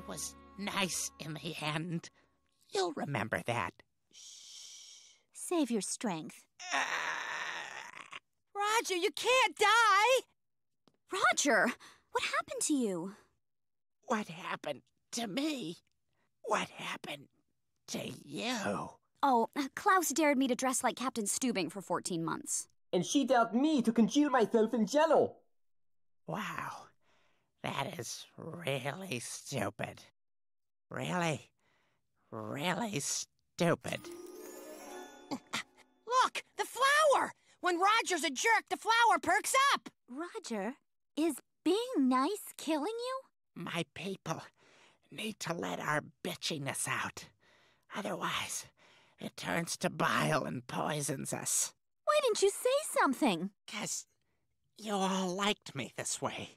I was nice in the end. You'll remember that. Shh. Save your strength. Uh, Roger, you can't die! Roger, what happened to you? What happened to me? What happened to you? Oh, Klaus dared me to dress like Captain Stubing for 14 months. And she dared me to congeal myself in jello. Wow. That is really stupid. Really, really stupid. Look, the flower! When Roger's a jerk, the flower perks up! Roger, is being nice killing you? My people need to let our bitchiness out. Otherwise, it turns to bile and poisons us. Why didn't you say something? Because you all liked me this way.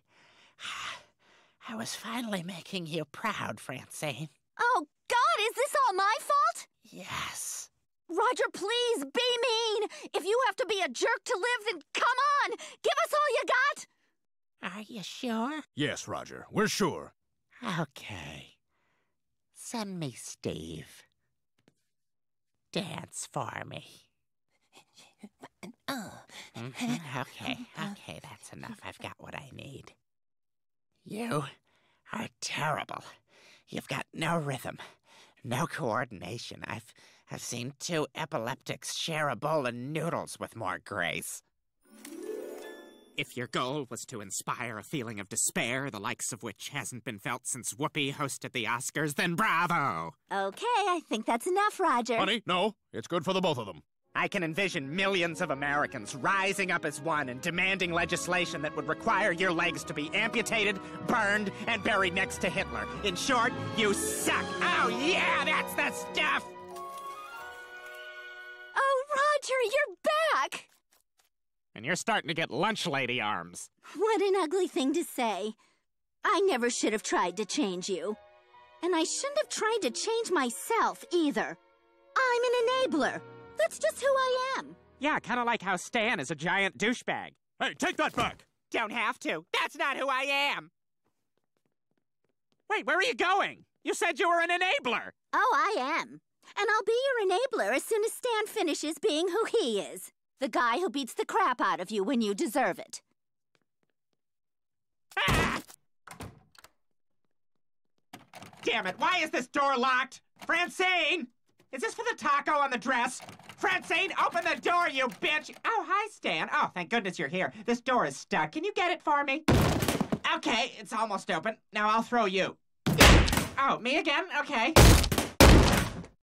I was finally making you proud, Francine. Oh, God, is this all my fault? Yes. Roger, please be mean. If you have to be a jerk to live, then come on. Give us all you got. Are you sure? Yes, Roger, we're sure. Okay. Send me Steve. Dance for me. Mhm, Okay, okay, that's enough. I've got what I need. You are terrible. You've got no rhythm, no coordination. I've I've seen two epileptics share a bowl of noodles with more grace. If your goal was to inspire a feeling of despair, the likes of which hasn't been felt since Whoopi hosted the Oscars, then bravo! Okay, I think that's enough, Roger. Honey, no, it's good for the both of them. I can envision millions of Americans rising up as one and demanding legislation that would require your legs to be amputated, burned, and buried next to Hitler. In short, you suck! Oh, yeah, that's the stuff! Oh, Roger, you're back! And you're starting to get lunch lady arms. What an ugly thing to say. I never should have tried to change you. And I shouldn't have tried to change myself either. I'm an enabler. That's just who I am. Yeah, kind of like how Stan is a giant douchebag. Hey, take that back! Don't have to. That's not who I am. Wait, where are you going? You said you were an enabler. Oh, I am. And I'll be your enabler as soon as Stan finishes being who he is. The guy who beats the crap out of you when you deserve it. Ah! Damn it, why is this door locked? Francine! Is this for the taco on the dress? Francine, open the door, you bitch! Oh, hi, Stan. Oh, thank goodness you're here. This door is stuck. Can you get it for me? Okay, it's almost open. Now I'll throw you. Oh, me again? Okay.